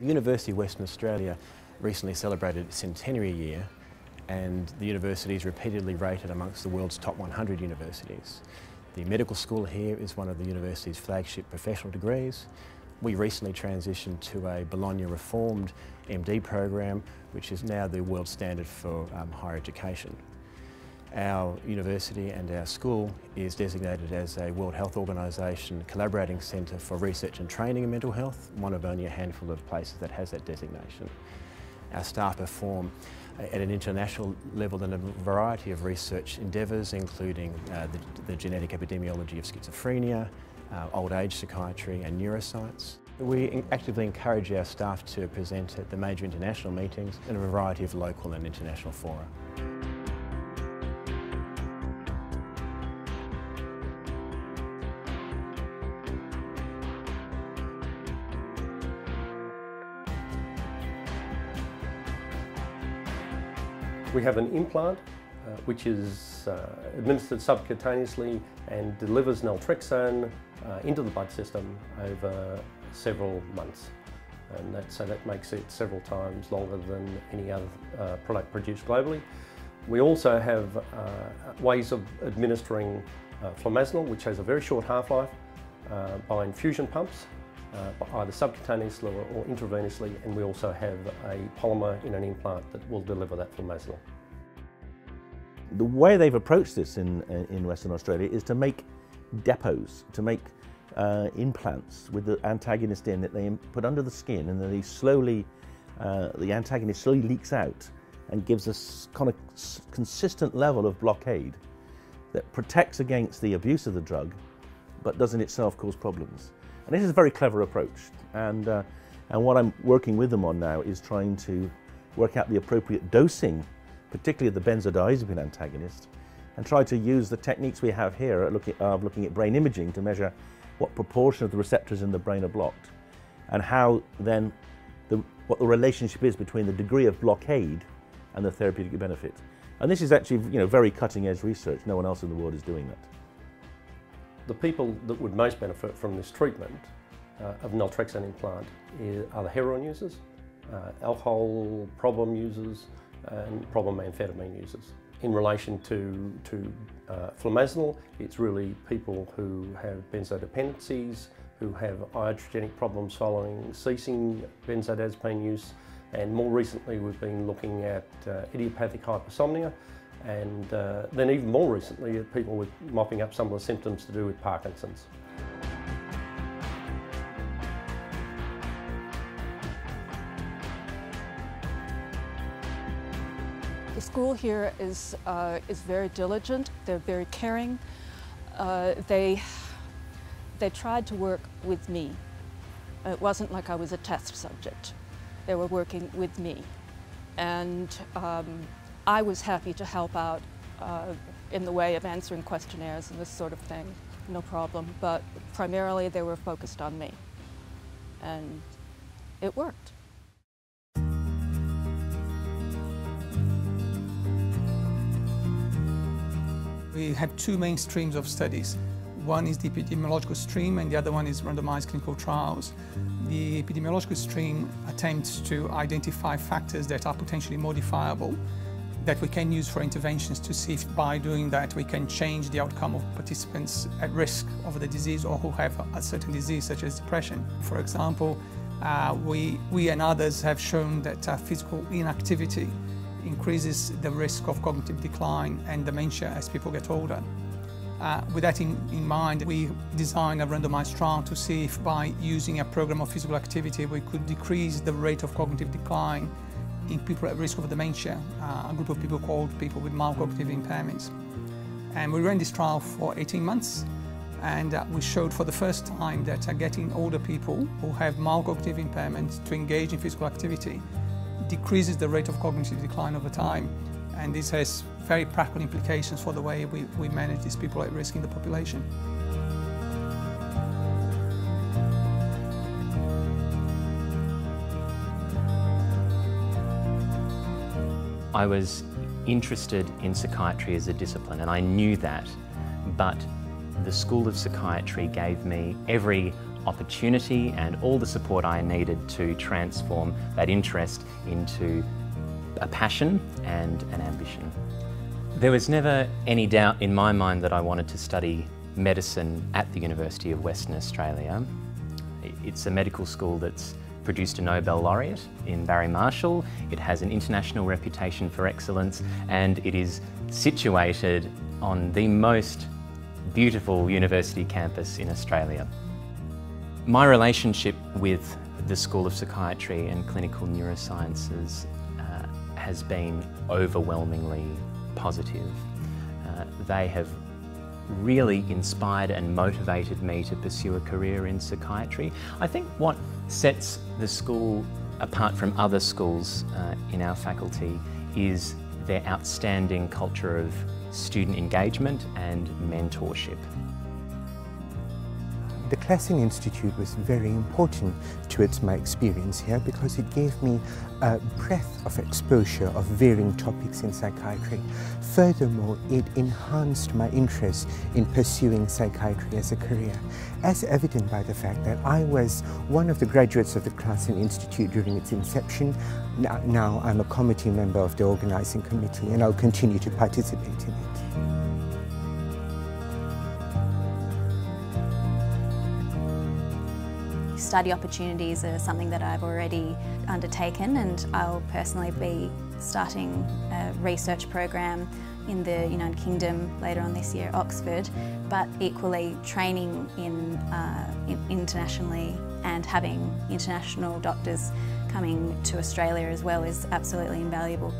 The University of Western Australia recently celebrated its centenary year and the university is repeatedly rated amongst the world's top 100 universities. The medical school here is one of the university's flagship professional degrees. We recently transitioned to a Bologna reformed MD program, which is now the world standard for um, higher education. Our university and our school is designated as a World Health Organisation collaborating centre for research and training in mental health, one of only a handful of places that has that designation. Our staff perform at an international level in a variety of research endeavours, including uh, the, the, genetic epidemiology of schizophrenia, uh, old age psychiatry and neuroscience. We actively encourage our staff to present at the major international meetings and a variety of local and international fora. We have an implant uh, which is uh, administered subcutaneously and delivers naltrexone uh, into the blood system over several months. And that, so that makes it several times longer than any other uh, product produced globally. We also have uh, ways of administering uh, which has a very short half-life, by infusion pumps uh, either subcutaneously or, intravenously, and we also have a polymer in an implant that will deliver that flumazenil. The way they've approached this in, in Western Australia is to make depots, to make uh, implants with the antagonist in that they put under the skin and then they slowly, uh, the antagonist slowly leaks out and gives us kind of consistent level of blockade that protects against the abuse of the drug but doesn't itself cause problems. And this is a very clever approach. And, uh, and what I'm working with them on now is trying to work out the appropriate dosing, particularly of the benzodiazepine antagonist, and try to use the techniques we have here at looking, of looking at brain imaging to measure what proportion of the receptors in the brain are blocked, and how then the, what the relationship is between the degree of blockade and the therapeutic benefit. And this is actually you know, very cutting edge research. No one else in the world is doing that. The people that would most benefit from this treatment uh, of naltrexone implant are the heroin users, uh, alcohol problem users, and problem amphetamine users. In relation to, to uh, flumazenil, it's really people who have benzodiazepine's, who have iatrogenic problems following ceasing benzodiazepine use, and more recently we've been looking at uh, idiopathic hypersomnia, and uh, then even more recently people were mopping up some of the symptoms to do with Parkinson's. The school here is, uh, is very diligent, they're very caring. Uh, they, they tried to work with me. It wasn't like I was a test subject. They were working with me. And um, I was happy to help out uh, in the way of answering questionnaires and this sort of thing, no problem. But primarily they were focused on me. And it worked. We have two main streams of studies. One is the epidemiological stream and the other one is randomized clinical trials. The epidemiological stream attempts to identify factors that are potentially modifiable that we can use for interventions to see if by doing that we can change the outcome of participants at risk of the disease or who have a certain disease such as depression. For example, uh, we, we and others have shown that uh, physical inactivity increases the risk of cognitive decline and dementia as people get older. Uh, with that in, in, mind, we designed a randomized trial to see if by using a program of physical activity we could decrease the rate of cognitive decline in people at risk of dementia, uh, a group of people called people with mild cognitive impairments. And we ran this trial for 18 months and uh, we showed for the first time that uh, getting older people who have mild cognitive impairments to engage in physical activity decreases the rate of cognitive decline over time. And this has very practical implications for the way we, we manage these people at risk in the population. I was interested in psychiatry as a discipline and I knew that, but the School of Psychiatry gave me every opportunity and all the support I needed to transform that interest into a passion and an ambition. There was never any doubt in my mind that I wanted to study medicine at the University of Western Australia. It's a medical school that's produced a Nobel laureate in Barry Marshall. It has an international reputation for excellence and it is situated on the most beautiful university campus in Australia. My relationship with the School of Psychiatry and Clinical Neurosciences uh, has been overwhelmingly positive. Uh, they have really inspired and motivated me to pursue a career in psychiatry. I think what sets the school apart from other schools uh, in our faculty is their outstanding culture of student engagement and mentorship. The Klassen Institute was very important towards my experience here because it gave me a breadth of exposure of varying topics in psychiatry. Furthermore, it enhanced my interest in pursuing psychiatry as a career, as evident by the fact that I was one of the graduates of the Klassen Institute during its inception. Now I'm a committee member of the organizing committee and I'll continue to participate in it. Study opportunities are something that I've already undertaken and I'll personally be starting a research program in the United Kingdom later on this year, Oxford, but equally training in, uh, in internationally and having international doctors coming to Australia as well is absolutely invaluable.